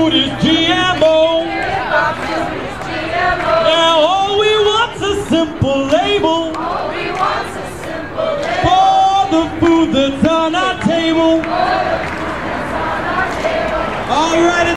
food is GMO. Now all we want's a simple label for the food that's on our table. All right.